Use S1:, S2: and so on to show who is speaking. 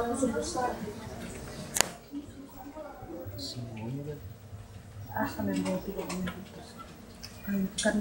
S1: Kan? Ah, kami mau pilih ini. Kami kan